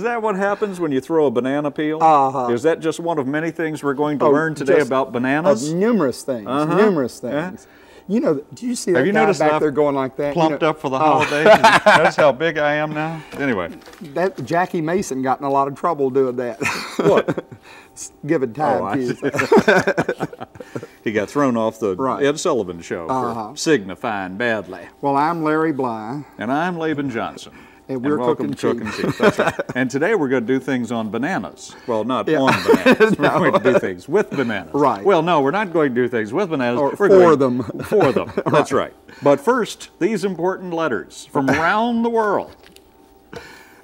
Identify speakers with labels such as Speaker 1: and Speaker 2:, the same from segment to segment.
Speaker 1: Is that what happens when you throw a banana peel?
Speaker 2: Uh-huh.
Speaker 1: Is that just one of many things we're going to
Speaker 2: Oh,
Speaker 1: learn today about bananas?
Speaker 2: Numerous things.
Speaker 1: Uh-huh.
Speaker 2: Numerous
Speaker 1: Yeah.
Speaker 2: things. You know, do you see that
Speaker 1: Have you
Speaker 2: guy
Speaker 1: noticed
Speaker 2: back
Speaker 1: I've
Speaker 2: there going like that? You
Speaker 1: Plumped
Speaker 2: know,
Speaker 1: up for the
Speaker 2: oh,
Speaker 1: holidays. That's how big I am now. Anyway,
Speaker 2: that Jackie Mason got in a lot of trouble doing that.
Speaker 1: what?
Speaker 2: Giving time
Speaker 1: Oh,
Speaker 2: cues.
Speaker 1: he got thrown off the
Speaker 2: Right.
Speaker 1: Ed Sullivan show
Speaker 2: Uh-huh.
Speaker 1: for signifying badly.
Speaker 2: Well, I'm Larry Bly.
Speaker 1: And I'm Laban Johnson.
Speaker 2: And we're
Speaker 1: welcome
Speaker 2: cooking
Speaker 1: to
Speaker 2: cheap.
Speaker 1: Cooking right. And today we're going to do things on bananas. Well, not
Speaker 2: Yeah.
Speaker 1: on bananas. We're going to do things with bananas.
Speaker 2: Right.
Speaker 1: Well, no, we're not going to do things with bananas.
Speaker 2: Or
Speaker 1: we're
Speaker 2: for them.
Speaker 1: For them. That's right. But first, these important letters from around the world.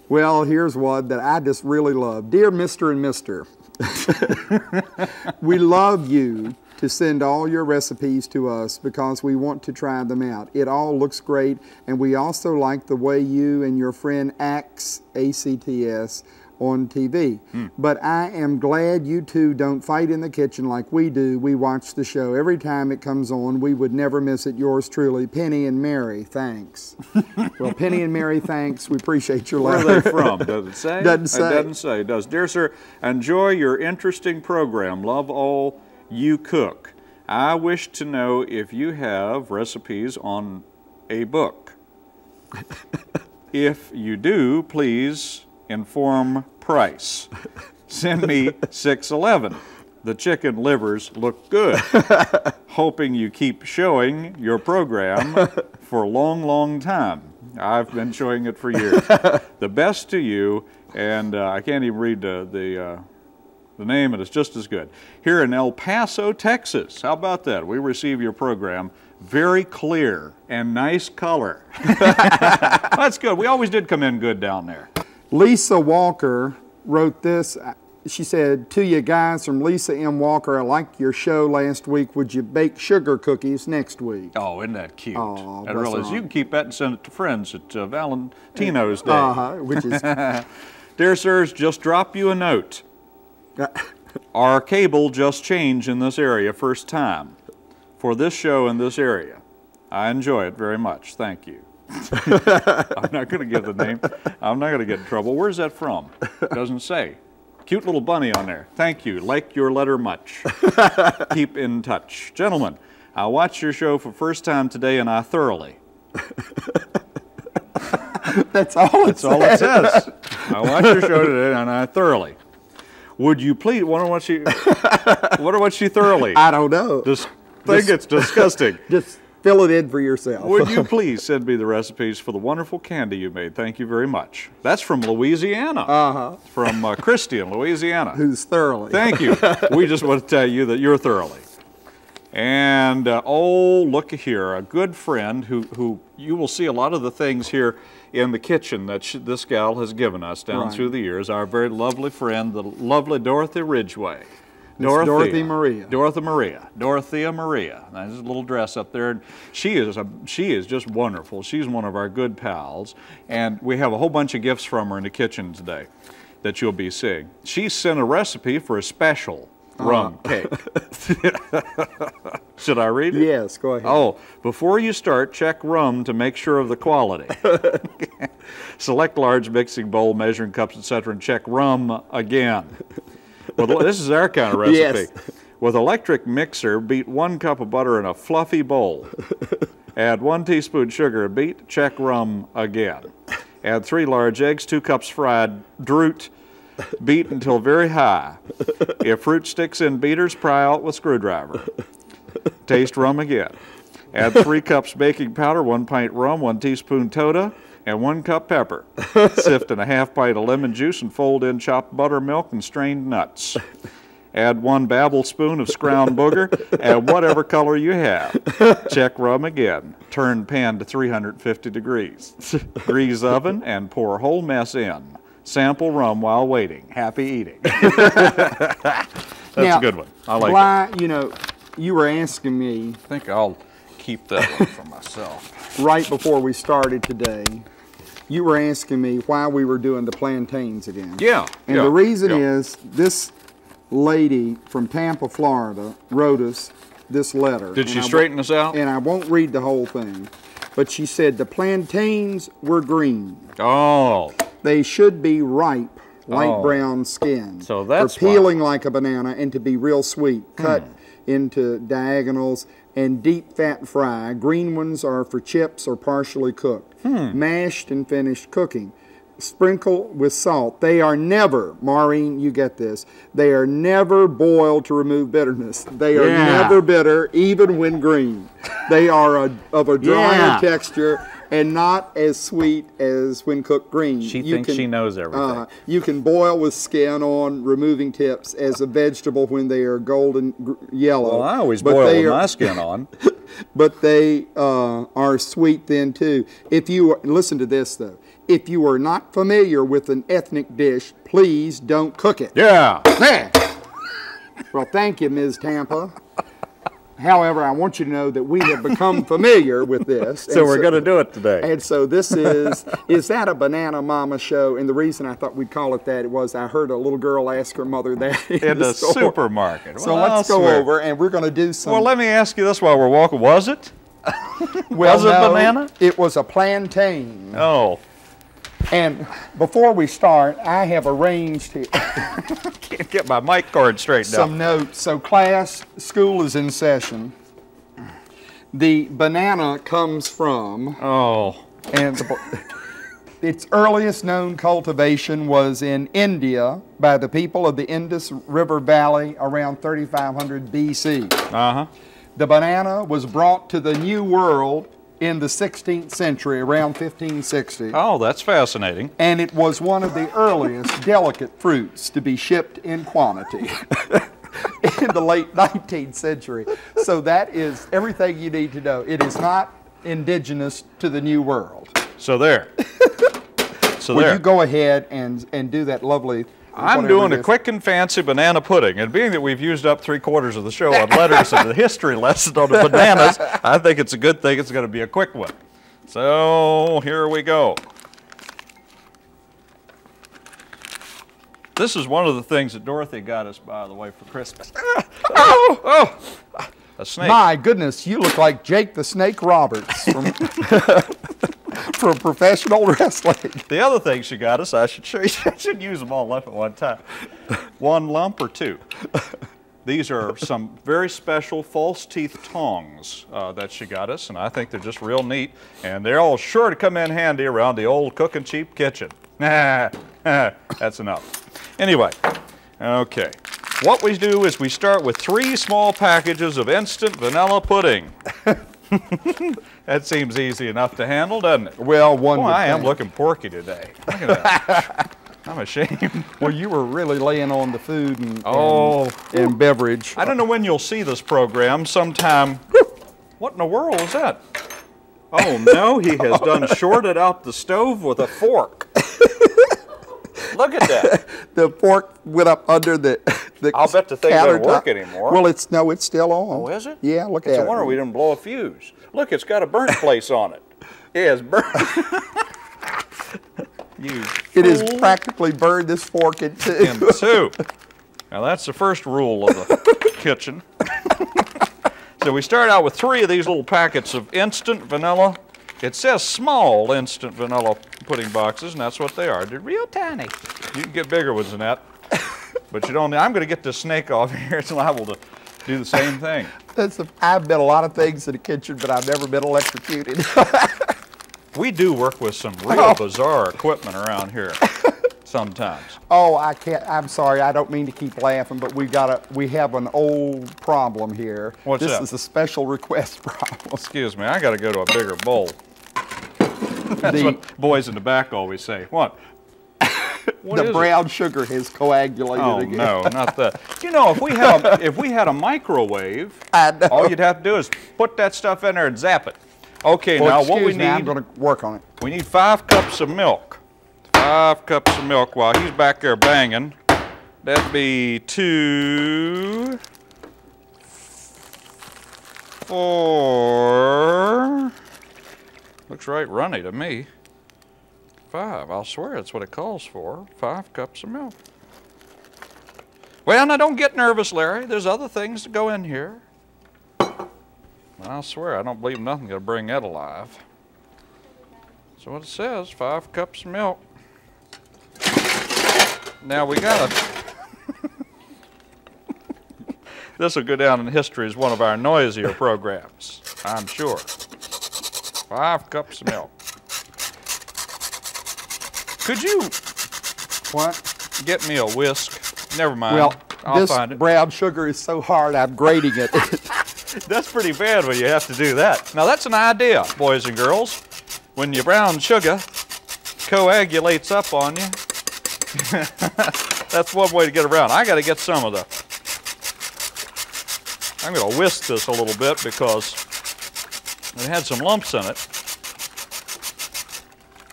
Speaker 2: Well, here's one that I just really love. Dear Mr. and Mr., we love you to send all your recipes to us because we want to try them out. It all looks great, and we also like the way you and your friend acts, ACTS, on TV. Hmm. But I am glad you two don't fight in the kitchen like we do. We watch the show every time it comes on. We would never miss it. Yours truly, Penny and Mary. Thanks. well, Penny and Mary, thanks. We appreciate your
Speaker 1: Where
Speaker 2: letter.
Speaker 1: are they from? Does it say?
Speaker 2: Doesn't
Speaker 1: It
Speaker 2: say.
Speaker 1: doesn't say. It does. Dear sir, enjoy your interesting program. Love all you cook. I wish to know if you have recipes on a book. if you do, please inform price. Send me 611. The chicken livers look good. Hoping you keep showing your program for a long, long time. I've been showing it for years. the best to you, and uh, I can't even read the, the, uh, the name, and it's just as good. Here in El Paso, Texas. How about that? We receive your program very clear and nice color. That's good. We always did come in good down there.
Speaker 2: Lisa Walker wrote this. She said, To you guys from Lisa M. Walker, I liked your show last week. Would you bake sugar cookies next week?
Speaker 1: Oh, isn't that cute?
Speaker 2: Bless
Speaker 1: really
Speaker 2: her.
Speaker 1: You can keep that and send it to friends at uh, Valentino's Day.
Speaker 2: Uh huh. Which is,
Speaker 1: Dear sirs, just drop you a note. Our cable just changed in this area first time for this show in this area. I enjoy it very much. Thank you. I'm not going to give the name. I'm not going to get in trouble. Where's that from? Doesn't say. Cute little bunny on there. Thank you. Like your letter much. Keep in touch. Gentlemen, I watched your show for first time today and I thoroughly.
Speaker 2: that's all it
Speaker 1: That's all it says. I watched your show today and I thoroughly. Would you please wonder what she wonder what she thoroughly?
Speaker 2: I don't know.
Speaker 1: This thing
Speaker 2: Just-
Speaker 1: it's disgusting.
Speaker 2: Just fill it in for yourself.
Speaker 1: Would you please send me the recipes for the wonderful candy you made? Thank you very much. That's from Louisiana.
Speaker 2: Uh-huh.
Speaker 1: From uh, Christian, Louisiana.
Speaker 2: Who's thoroughly?
Speaker 1: Thank you. we just want to tell you that you're thoroughly. And uh, oh, look here, a good friend who, who you will see a lot of the things here in the kitchen that sh- this gal has given us down
Speaker 2: Right.
Speaker 1: through the years. Our very lovely friend, the lovely Dorothy Ridgway.
Speaker 2: Dorothy Maria.
Speaker 1: Dorothy Maria. Dorothea Maria. There's a little dress up there. She is a, she is just wonderful. She's one of our good pals, and we have a whole bunch of gifts from her in the kitchen today that you'll be seeing. She sent a recipe for a special rum uh, cake. Should I read it?
Speaker 2: Yes, go ahead.
Speaker 1: Oh, before you start, check rum to make sure of the quality. Select large mixing bowl, measuring cups, etc., and check rum again. Well, this is our kind of recipe.
Speaker 2: Yes.
Speaker 1: With electric mixer, beat one cup of butter in a fluffy bowl. Add one teaspoon sugar, beat, check rum again. Add three large eggs, two cups fried droot, beat until very high. If fruit sticks in beaters, pry out with screwdriver. Taste rum again. Add three cups baking powder, one pint rum, one teaspoon soda, and one cup pepper. Sift in a half pint of lemon juice and fold in chopped buttermilk and strained nuts. Add one babble spoon of scround booger and whatever color you have. Check rum again. Turn pan to 350 degrees. Grease oven and pour whole mess in. Sample rum while waiting. Happy eating. That's
Speaker 2: Now,
Speaker 1: a good one. I like it.
Speaker 2: Why, you know, you were asking me
Speaker 1: I think I'll keep that one for myself.
Speaker 2: right before we started today, you were asking me why we were doing the plantains again.
Speaker 1: Yeah.
Speaker 2: And
Speaker 1: yeah,
Speaker 2: the reason
Speaker 1: yeah.
Speaker 2: is this lady from Tampa, Florida, wrote us this letter.
Speaker 1: Did she
Speaker 2: I
Speaker 1: straighten us out?
Speaker 2: And I won't read the whole thing, but she said the plantains were green.
Speaker 1: Oh,
Speaker 2: They should be ripe, light
Speaker 1: Oh.
Speaker 2: brown skin.
Speaker 1: So that's
Speaker 2: for
Speaker 1: why.
Speaker 2: peeling like a banana and to be real sweet. Hmm. Cut into diagonals and deep fat fry. Green ones are for chips or partially cooked. Hmm. Mashed and finished cooking. Sprinkle with salt. They are never, Maureen, you get this. They are never boiled to remove bitterness. They are
Speaker 1: Yeah.
Speaker 2: never bitter, even when green. They are a, of a drier
Speaker 1: Yeah.
Speaker 2: texture and not as sweet as when cooked green.
Speaker 1: She thinks she knows everything.
Speaker 2: Uh, you can boil with skin on, removing tips as a vegetable when they are golden gr- yellow.
Speaker 1: Well, I always
Speaker 2: But
Speaker 1: boil with
Speaker 2: are-
Speaker 1: my skin on.
Speaker 2: but they uh, are sweet then too. If you are, listen to this though, if you are not familiar with an ethnic dish, please don't cook it.
Speaker 1: Yeah.
Speaker 2: There. Well, thank you, Ms. Tampa. However, I want you to know that we have become familiar with this.
Speaker 1: So
Speaker 2: and
Speaker 1: we're going to do it today.
Speaker 2: And so this is, is that a Banana Mama show? And the reason I thought we'd call it that was I heard a little girl ask her mother that in,
Speaker 1: In the
Speaker 2: store.
Speaker 1: supermarket.
Speaker 2: So
Speaker 1: Well,
Speaker 2: let's
Speaker 1: I'll
Speaker 2: go
Speaker 1: swear.
Speaker 2: over and we're going to do some.
Speaker 1: Well, let me ask you this while we're walking. Was it?
Speaker 2: well,
Speaker 1: was it
Speaker 2: no,
Speaker 1: banana?
Speaker 2: It was a plantain.
Speaker 1: Oh.
Speaker 2: And before we start, I have arranged here
Speaker 1: Can't get my mic cord straightened
Speaker 2: some
Speaker 1: out.
Speaker 2: notes. So class, school is in session. The banana comes from
Speaker 1: Oh.
Speaker 2: and its earliest known cultivation was in India by the people of the Indus River Valley around 3500 BC.
Speaker 1: Uh huh.
Speaker 2: The banana was brought to the New World in the 16th century, around 1560,
Speaker 1: Oh, that's fascinating.
Speaker 2: and it was one of the earliest delicate fruits to be shipped in quantity. in the late 19th century. So that is everything you need to know. It is not indigenous to the New World.
Speaker 1: So there. So
Speaker 2: Would
Speaker 1: there.
Speaker 2: you go ahead and, and do that lovely?
Speaker 1: I'm doing a quick and fancy banana pudding, and being that we've used up three quarters of the show on letters and the history lesson on the bananas, I think it's a good thing it's going to be a quick one. So here we go. This is one of the things that Dorothy got us, by the way, for Christmas. oh, oh, a snake.
Speaker 2: My goodness, you look like Jake the Snake Roberts from, from professional wrestling.
Speaker 1: The other thing she got us, I should show you, I should use them all up at one time. One lump or two. These are some very special false teeth tongs uh, that she got us, and I think they're just real neat. And they're all sure to come in handy around the old cooking cheap kitchen. That's enough. Anyway, okay. What we do is we start with three small packages of instant vanilla pudding. that seems easy enough to handle, doesn't it?
Speaker 2: Well, one
Speaker 1: Boy, I am
Speaker 2: think.
Speaker 1: looking porky today. Look at that. I'm ashamed.
Speaker 2: Well, you were really laying on the food and, and-
Speaker 1: Oh.
Speaker 2: and, beverage.
Speaker 1: I don't know when you'll see this program. Sometime. What in the world is that? Oh no, he has done shorted out the stove with a fork. Look at that.
Speaker 2: the fork went up under the. the
Speaker 1: I'll bet the thing doesn't work anymore.
Speaker 2: Well, it's no, it's still on.
Speaker 1: Oh, is it?
Speaker 2: Yeah, look
Speaker 1: It's
Speaker 2: at
Speaker 1: a wonder we didn't blow a fuse. Look, it's got a burnt place on it. Yeah, it's burnt. you
Speaker 2: It is practically burned this fork in two.
Speaker 1: in two. Now that's the first rule of the kitchen. so we start out with three of these little packets of instant vanilla. It says small instant vanilla pudding boxes, and that's what they are. They're real tiny. You can get bigger ones than that, but you don't. I'm going to get this snake off here. It's liable to do the same thing.
Speaker 2: That's a, I've been a lot of things in the kitchen, but I've never been electrocuted.
Speaker 1: We do work with some real
Speaker 2: Oh.
Speaker 1: bizarre equipment around here sometimes.
Speaker 2: oh, I can't. I'm sorry. I don't mean to keep laughing, but we got a we have an old problem here.
Speaker 1: What's
Speaker 2: this
Speaker 1: that?
Speaker 2: is a special request problem.
Speaker 1: Excuse me, I got to go to a bigger bowl. That's
Speaker 2: The-
Speaker 1: what boys in the back always say. What? What
Speaker 2: the
Speaker 1: is it?
Speaker 2: brown sugar has coagulated
Speaker 1: Oh
Speaker 2: again.
Speaker 1: no, not that. You know, if we had a, if we had a microwave, all you'd have to do is put that stuff in there and zap it. Okay,
Speaker 2: Well,
Speaker 1: now what we
Speaker 2: me, I'm going to work on it.
Speaker 1: we need five cups of milk. Five cups of milk while he's back there banging. That'd be two, four. Looks right runny to me. Five. I'll swear that's what it calls for. Five cups of milk. Well, now don't get nervous, Larry. There's other things to go in here. I'll swear I don't believe nothing gonna bring that alive. So what it says, five cups of milk. Now we gotta. this will go down in history as one of our noisier programs, I'm sure. Five cups of milk. Could you
Speaker 2: What?
Speaker 1: get me a whisk? Never mind.
Speaker 2: Well,
Speaker 1: I'll
Speaker 2: this
Speaker 1: find it.
Speaker 2: brown sugar is so hard, I'm grating it.
Speaker 1: That's pretty bad when you have to do that. Now that's an idea, boys and girls. When your brown sugar coagulates up on you, that's one way to get around. I got to get some of the. I'm going to whisk this a little bit because it had some lumps in it.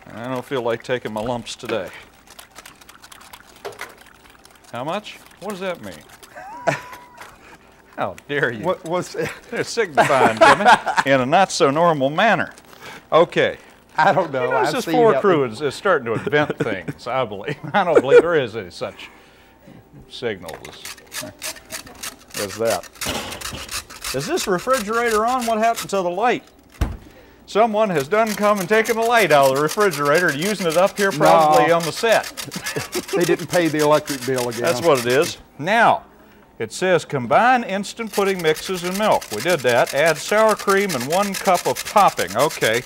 Speaker 1: And I don't feel like taking my lumps today. How much? What does that mean? How dare you?
Speaker 2: what was?
Speaker 1: They're signifying to me in a not so normal manner. Okay.
Speaker 2: I don't know.
Speaker 1: You know, this
Speaker 2: seen
Speaker 1: floor crew is, is starting to invent things, I believe. I don't believe there is any such signal as, as that. Is this refrigerator on? What happened to the light? Someone has done come and taken the light out of the refrigerator and using it up here probably
Speaker 2: No.
Speaker 1: on the set.
Speaker 2: They didn't pay the electric bill again.
Speaker 1: That's what it is. Now, it says combine instant pudding mixes and milk. We did that. Add sour cream and one cup of topping. Okay,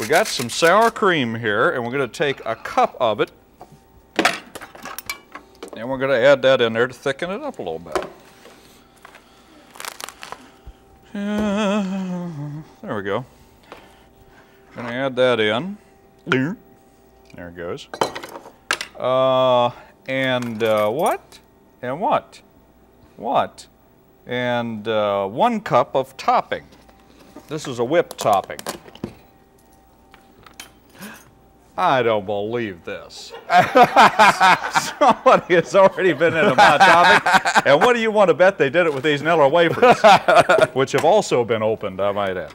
Speaker 1: we got some sour cream here, and we're going to take a cup of it, and we're going to add that in there to thicken it up a little bit. Uh, there we go. To add that in. There it goes. Uh, and uh, what? And what? What? And uh, one cup of topping. This is a whipped topping. I don't believe this. Somebody has already been into my topic. And what do you want to bet they did it with these Nilla wafers, which have also been opened, I might add.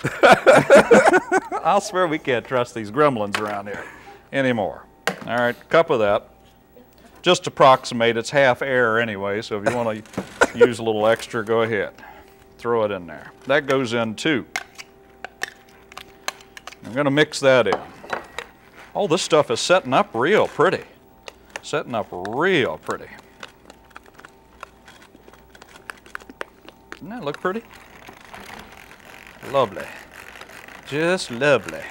Speaker 1: I'll swear we can't trust these gremlins around here anymore. All right, cup of that. Just approximate, it's half air anyway, so if you want to use a little extra, go ahead. Throw it in there. That goes in too. I'm going to mix that in. Oh, this stuff is setting up real pretty. Setting up real pretty. Doesn't that look pretty? Lovely. Just lovely.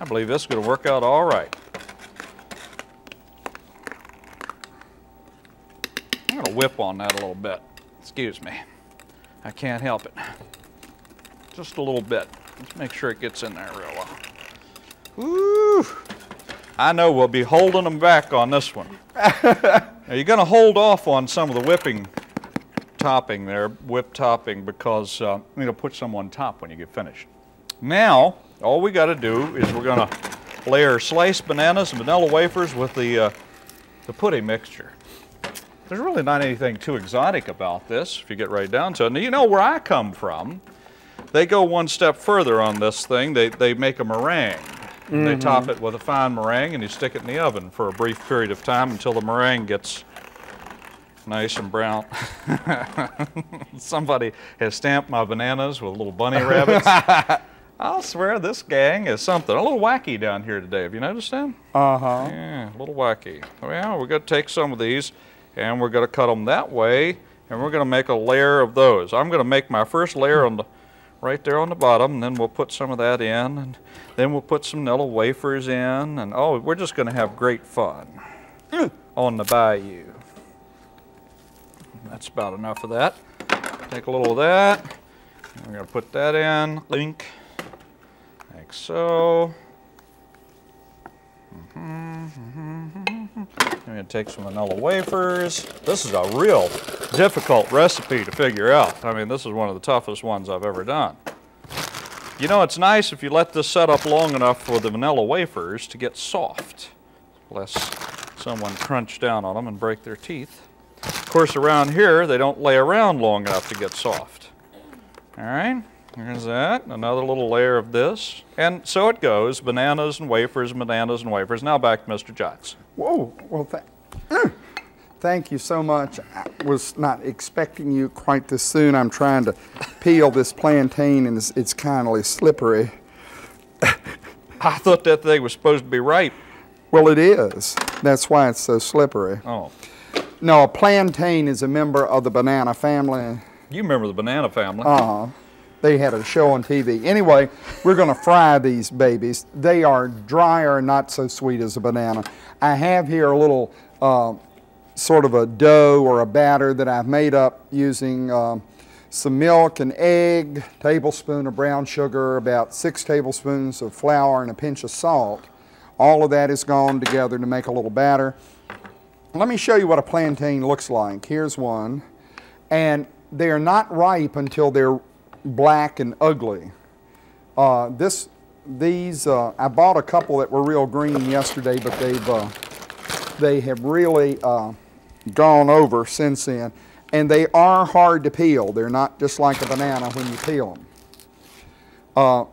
Speaker 1: I believe this is going to work out all right. I'm going to whip on that a little bit. Excuse me. I can't help it. Just a little bit. Let's make sure it gets in there real well. Woo! I know we'll be holding them back on this one. now you're going to hold off on some of the whipping topping there, whip topping, because uh, going to put some on top when you get finished. Now, all we got to do is we're going to layer sliced bananas and vanilla wafers with the, uh, the pudding mixture. There's really not anything too exotic about this, if you get right down to it. Now, you know where I come from. They go one step further on this thing. They, they make a meringue. And They top it with a fine meringue and you stick it in the oven for a brief period of time until the meringue gets nice and brown. Somebody has stamped my bananas with little bunny rabbits. I'll swear this gang is something a little wacky down here today. Have you noticed them?
Speaker 2: Uh huh.
Speaker 1: Yeah, a little wacky. Well, we're going to take some of these and we're going to cut them that way and we're going to make a layer of those. I'm going to make my first layer on the right there on the bottom and then we'll put some of that in and then we'll put some Nilla wafers in and oh, we're just going to have great fun hmm. on the bayou. That's about enough of that. Take a little of that. We're going to put that in. Link. Like so. Mm-hmm. I'm to take some vanilla wafers. This is a real difficult recipe to figure out. I mean, this is one of the toughest ones I've ever done. You know, it's nice if you let this set up long enough for the vanilla wafers to get soft, lest someone crunch down on them and break their teeth. Of course, around here, they don't lay around long enough to get soft. All right, here's that. Another little layer of this. And so it goes, bananas and wafers, bananas and wafers. Now back to Mr. Johnson.
Speaker 2: Whoa. Well, th- thank you so much. I was not expecting you quite this soon. I'm trying to peel this plantain and it's, it's kind of slippery.
Speaker 1: I thought that thing was supposed to be ripe.
Speaker 2: Well, it is. That's why it's so slippery.
Speaker 1: Oh,
Speaker 2: No, a plantain is a member of the banana family.
Speaker 1: you remember the banana family.
Speaker 2: Uh, they had a show on TV. Anyway, we're going to fry these babies. They are drier and not so sweet as a banana. I have here a little uh, sort of a dough or a batter that I've made up using uh, some milk, an egg, tablespoon of brown sugar, about six tablespoons of flour, and a pinch of salt. All of that is gone together to make a little batter. Let me show you what a plantain looks like. Here's one. And they are not ripe until they're black and ugly. Uh, this, these, uh, I bought a couple that were real green yesterday, but they've, uh, they have really uh, gone over since then. And they are hard to peel. They're not just like a banana when you peel them. Uh,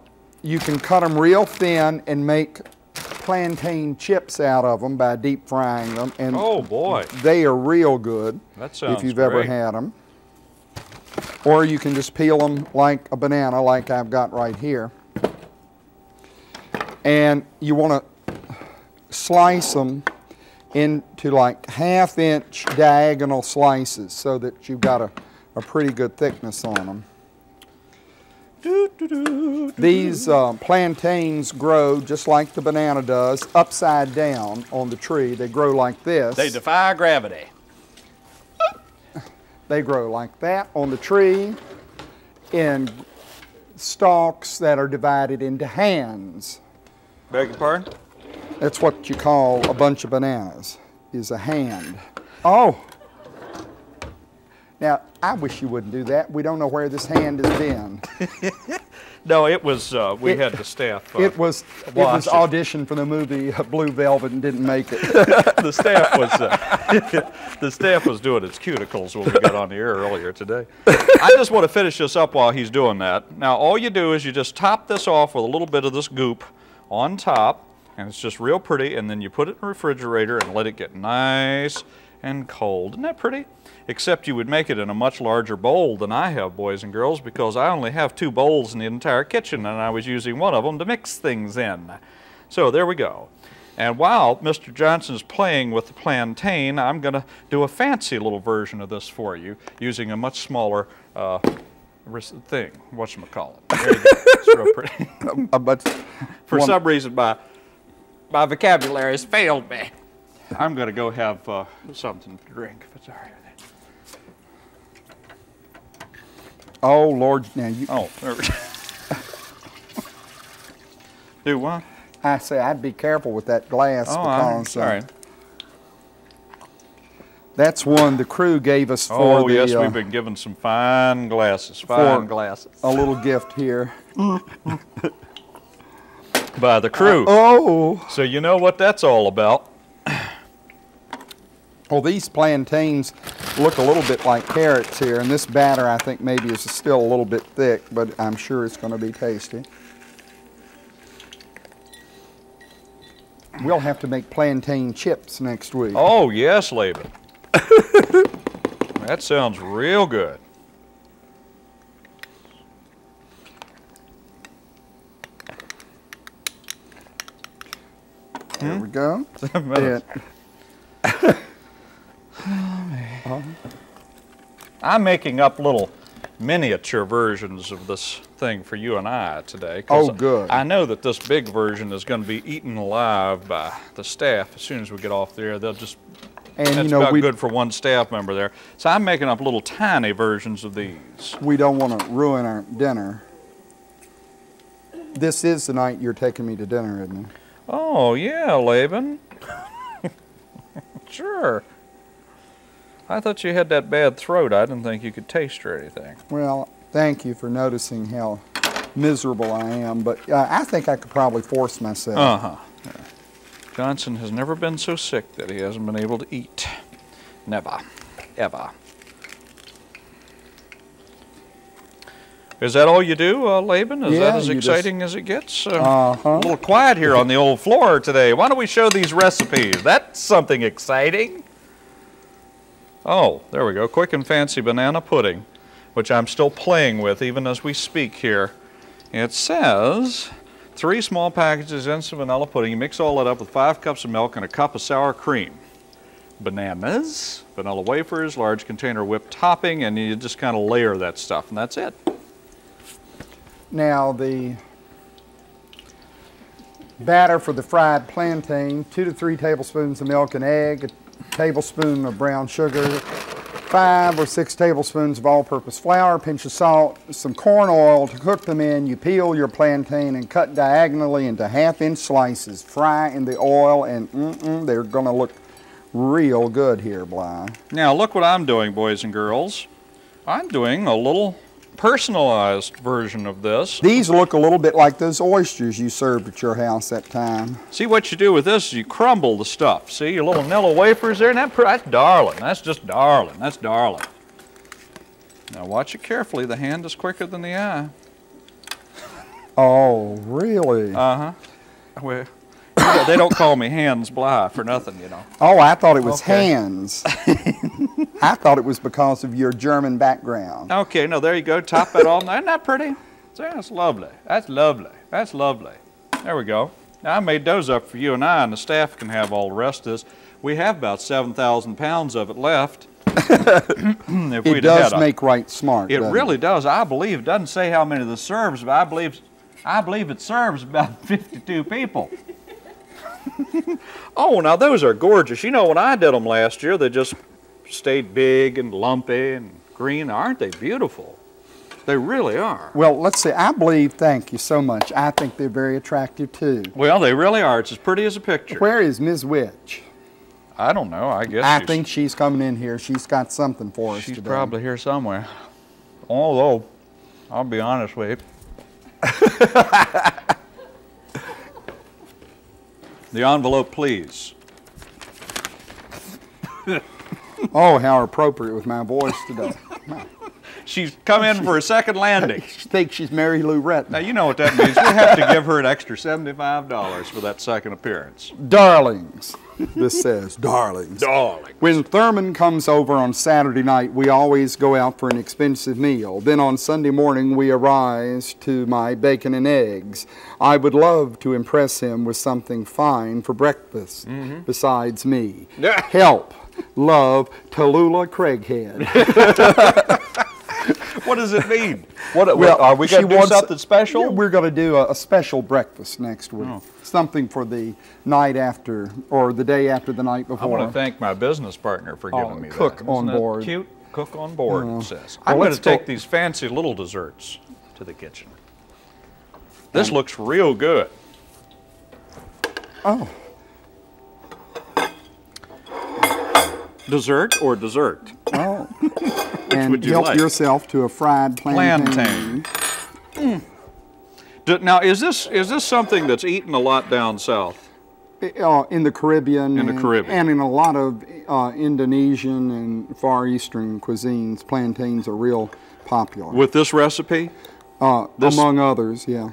Speaker 2: you can cut them real thin and make plantain chips out of them by deep frying them. And
Speaker 1: Oh, boy.
Speaker 2: they are real good
Speaker 1: That sounds
Speaker 2: if you've ever had them. Or you can just peel them like a banana, like I've got right here. And you want to slice them into like half inch diagonal slices so that you've got a, a pretty good thickness on them. These uh, plantains grow just like the banana does, upside down on the tree. They grow like this.
Speaker 1: They defy gravity.
Speaker 2: They grow like that on the tree in stalks that are divided into hands.
Speaker 1: Beg your pardon?
Speaker 2: That's what you call a bunch of bananas, is a hand. Oh! Now, I wish you wouldn't do that. We don't know where this hand has been.
Speaker 1: No, it was, uh, we
Speaker 2: It-
Speaker 1: had the staff. Uh,
Speaker 2: It was it was
Speaker 1: it.
Speaker 2: for the movie uh, Blue Velvet and didn't make it.
Speaker 1: the staff was uh, the staff was doing its cuticles when we got on the air earlier today. I just want to finish this up while he's doing that. Now, all you do is you just top this off with a little bit of this goop on top, and it's just real pretty. And then you put it in the refrigerator and let it get nice and cold. Isn't that pretty? Except you would make it in a much larger bowl than I have, boys and girls, because I only have two bowls in the entire kitchen, and I was using one of them to mix things in. So there we go. And while Mr. Johnson's playing with the plantain, I'm going to do a fancy little version of this for you using a much smaller uh, thing. Whatchamacallit. There you go. It's real pretty. For some reason, my, my vocabulary has failed me. I'm going to go have uh, something to drink, if it's all right with you.
Speaker 2: oh Lord, now you,
Speaker 1: Oh, there we go. Do what?
Speaker 2: I say I'd be careful with that glass
Speaker 1: Oh, I'm
Speaker 2: because uh,
Speaker 1: sorry.
Speaker 2: that's one the crew gave us for
Speaker 1: Oh,
Speaker 2: the Oh
Speaker 1: yes,
Speaker 2: uh,
Speaker 1: we've been given some fine glasses, fine glasses.
Speaker 2: a little gift here.
Speaker 1: By the crew.
Speaker 2: Oh,
Speaker 1: So you know what that's all about.
Speaker 2: Well, these plantains look a little bit like carrots here, and this batter I think maybe is still a little bit thick, but I'm sure it's going to be tasty. We'll have to make plantain chips next week.
Speaker 1: Oh, yes, Laban. that sounds real good.
Speaker 2: There we go. And-
Speaker 1: I'm making up little miniature versions of this thing for you and I today.
Speaker 2: Oh, good.
Speaker 1: I know that this big version is going to be eaten alive by the staff as soon as we get off there. They'll just
Speaker 2: and
Speaker 1: that's
Speaker 2: you know
Speaker 1: about
Speaker 2: we
Speaker 1: good for one staff member there. So I'm making up little tiny versions of these.
Speaker 2: we don't want to ruin our dinner. This is the night you're taking me to dinner, isn't it?
Speaker 1: Oh, yeah, Laban. sure. I thought you had that bad throat. I didn't think you could taste or anything.
Speaker 2: Well, thank you for noticing how miserable I am, but uh, I think I could probably force myself.
Speaker 1: Uh huh. Johnson has never been so sick that he hasn't been able to eat. Never. Ever. Is that all you do, uh, Laban? Is
Speaker 2: Yeah,
Speaker 1: that as
Speaker 2: you just-
Speaker 1: exciting as it gets? Uh,
Speaker 2: Uh-huh.
Speaker 1: A little quiet here on the old floor today. Why don't we show these recipes? That's something exciting. Oh, there we go. Quick and fancy banana pudding, which I'm still playing with even as we speak here. It says three small packages of instant vanilla pudding. You mix all that up with five cups of milk and a cup of sour cream. Bananas, vanilla wafers, large container whipped topping, and you just kind of layer that stuff, and that's it.
Speaker 2: Now the batter for the fried plantain, two to three tablespoons of milk and egg, tablespoon of brown sugar, five or six tablespoons of all-purpose flour, a pinch of salt, some corn oil to cook them in. You peel your plantain and cut diagonally into half-inch slices. Fry in the oil and mm-mm, they're gonna look real good here, Bly.
Speaker 1: Now, look what I'm doing, boys and girls. I'm doing a little personalized version of this.
Speaker 2: These look a little bit like those oysters you served at your house that time.
Speaker 1: See what you do with this is you crumble the stuff. See your little Nilla wafers there, and that, that's darling. That's just darling. That's darling. Now watch it carefully. The hand is quicker than the eye.
Speaker 2: Oh, really?
Speaker 1: Uh huh. Well, they don't call me Hands Bly for nothing, you know.
Speaker 2: Oh, I thought it was
Speaker 1: Okay.
Speaker 2: hands. I thought it was because of your German background.
Speaker 1: Okay, no, there you go. Top it all. Isn't that pretty? That's lovely. That's lovely. That's lovely. There we go. Now, I made those up for you and I, and the staff can have all the rest of this. We have about 7,000 pounds of it left. if
Speaker 2: It does make right smart.
Speaker 1: It really does. I believe. It doesn't say how many of this serves, but I believe, I believe it serves about 52 people. oh, now those are gorgeous. You know, when I did them last year, they just stayed big and lumpy and green. Aren't they beautiful? They really are.
Speaker 2: Well, let's see. I believe, thank you so much. I think they're very attractive too.
Speaker 1: Well, they really are. It's as pretty as a picture.
Speaker 2: Where is Ms. Witch?
Speaker 1: I don't know. I guess
Speaker 2: I
Speaker 1: she's,
Speaker 2: think she's coming in here. She's got something for us
Speaker 1: she's
Speaker 2: today.
Speaker 1: probably here somewhere. Although, I'll be honest with you. the envelope, please.
Speaker 2: Oh, how appropriate with my voice today.
Speaker 1: She's come in for a second landing.
Speaker 2: she thinks she's Mary Lou Retton.
Speaker 1: Now, you know what that means. We have to give her an extra $75 for that second appearance.
Speaker 2: Darlings. This says, darlings.
Speaker 1: Darling.
Speaker 2: When Thurman comes over on Saturday night, we always go out for an expensive meal. Then on Sunday morning, we arise to my bacon and eggs. I would love to impress him with something fine for breakfast mm-hmm. besides me. Help. Love, Tallulah Craighead.
Speaker 1: What does it mean? What,
Speaker 2: Well,
Speaker 1: are we going to do
Speaker 2: wants,
Speaker 1: something special?
Speaker 2: Yeah, we're going to do a, a special breakfast next week.
Speaker 1: Oh.
Speaker 2: Something for the night after, or the day after the night before.
Speaker 1: I want to thank my business partner for
Speaker 2: Oh,
Speaker 1: giving me
Speaker 2: cook
Speaker 1: that. Isn't
Speaker 2: on
Speaker 1: that
Speaker 2: board.
Speaker 1: Cute. Cook on board,
Speaker 2: Yeah.
Speaker 1: it says.
Speaker 2: Well,
Speaker 1: I'm going to take these fancy little desserts to the kitchen. This looks real good.
Speaker 2: Oh,
Speaker 1: Dessert or dessert?
Speaker 2: oh. and
Speaker 1: would you
Speaker 2: help
Speaker 1: like?
Speaker 2: yourself to a fried
Speaker 1: Plantain.
Speaker 2: plantain.
Speaker 1: D- Now, is this is this something that's eaten a lot down south?
Speaker 2: Uh, in the Caribbean.
Speaker 1: In the
Speaker 2: and-
Speaker 1: Caribbean.
Speaker 2: And in a lot of uh, Indonesian and Far Eastern cuisines, plantains are real popular.
Speaker 1: With this recipe?
Speaker 2: uh,
Speaker 1: this-
Speaker 2: among others, yeah.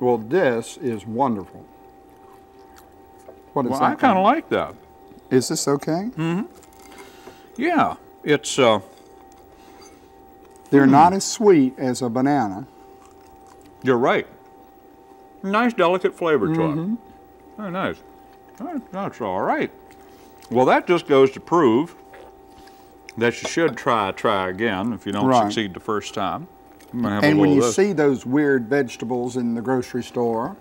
Speaker 2: Well, this is wonderful. What is
Speaker 1: Well,
Speaker 2: that?
Speaker 1: I kind of like that.
Speaker 2: Is this okay? Hmm.
Speaker 1: Yeah, it's uh,
Speaker 2: They're
Speaker 1: Hmm.
Speaker 2: not as sweet as a banana.
Speaker 1: you're right. Nice, delicate flavor to it. Very nice. That's all right. Well, that just goes to prove that you should try, try again if you don't
Speaker 2: Right.
Speaker 1: succeed the first time. I'm gonna have a
Speaker 2: And when you
Speaker 1: this.
Speaker 2: see those weird vegetables in the grocery store,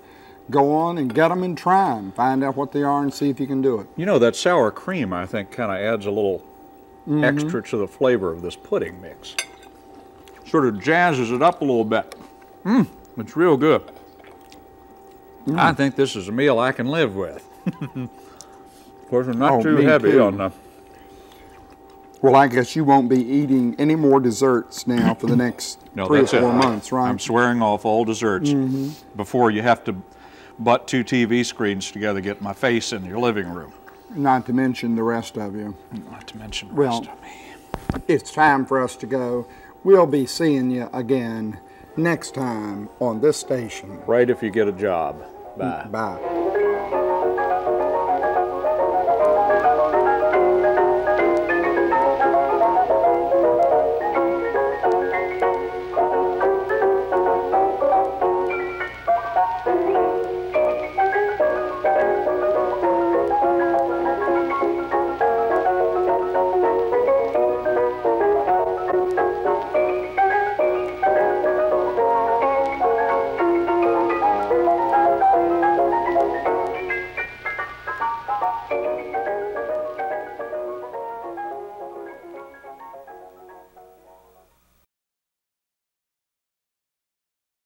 Speaker 2: go on and get them and try them. Find out what they are and see if you can do it.
Speaker 1: You know, that sour cream, I think, kind of adds a little
Speaker 2: Mm-hmm.
Speaker 1: extra to the flavor of this pudding mix. Sort of jazzes it up a little bit. Mmm, it's real good.
Speaker 2: Mm.
Speaker 1: I think this is a meal I can live with. of course, I'm not
Speaker 2: Oh,
Speaker 1: too heavy
Speaker 2: too.
Speaker 1: on the.
Speaker 2: Well, I guess you won't be eating any more desserts now for the next
Speaker 1: No,
Speaker 2: three or
Speaker 1: that's it.
Speaker 2: four months, right?
Speaker 1: I'm swearing off all desserts
Speaker 2: Mm-hmm.
Speaker 1: before you have to butt two TV screens together get my face in your living room.
Speaker 2: Not to mention the rest of you.
Speaker 1: Not to mention the
Speaker 2: Well,
Speaker 1: rest of me.
Speaker 2: It's time for us to go. We'll be seeing you again next time on this station.
Speaker 1: Right if you get a job. Bye.
Speaker 2: Bye.